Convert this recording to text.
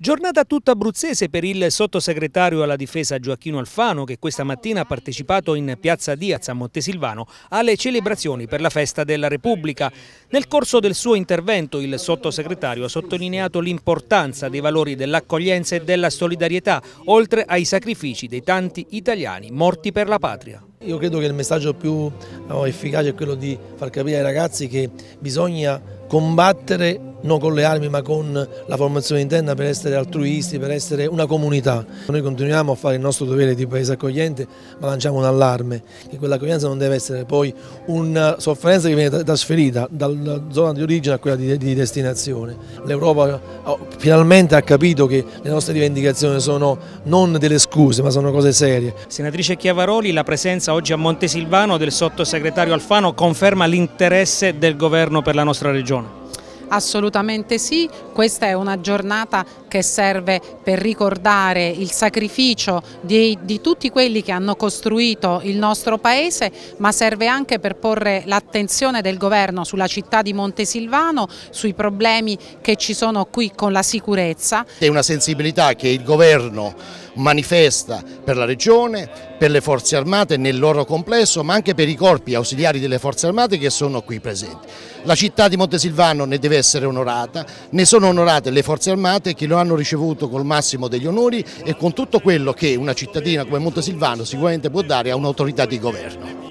Giornata tutta abruzzese per il sottosegretario alla difesa Gioacchino Alfano che questa mattina ha partecipato in piazza Diaz a Montesilvano alle celebrazioni per la festa della Repubblica. Nel corso del suo intervento il sottosegretario ha sottolineato l'importanza dei valori dell'accoglienza e della solidarietà oltre ai sacrifici dei tanti italiani morti per la patria. Io credo che il messaggio più efficace è quello di far capire ai ragazzi che bisogna combattere non con le armi ma con la formazione interna per essere altruisti, per essere una comunità. Noi continuiamo a fare il nostro dovere di paese accogliente ma lanciamo un allarme che quell'accoglienza non deve essere poi una sofferenza che viene trasferita dalla zona di origine a quella di, di destinazione. L'Europa oh, finalmente ha capito che le nostre rivendicazioni sono non delle scuse ma sono cose serie. Senatrice Chiavaroli, la presenza oggi a Montesilvano del sottosegretario Alfano conferma l'interesse del governo per la nostra regione. Assolutamente sì, questa è una giornata che serve per ricordare il sacrificio di, di, tutti quelli che hanno costruito il nostro paese, ma serve anche per porre l'attenzione del governo sulla città di Montesilvano, sui problemi che ci sono qui con la sicurezza. È una sensibilità che il governo manifesta per la regione, per le forze armate nel loro complesso, ma anche per i corpi ausiliari delle forze armate che sono qui presenti. La città di Montesilvano ne deve essere onorata, ne sono onorate le forze armate che lo hanno ricevuto col massimo degli onori e con tutto quello che una cittadina come Montesilvano sicuramente può dare a un'autorità di governo.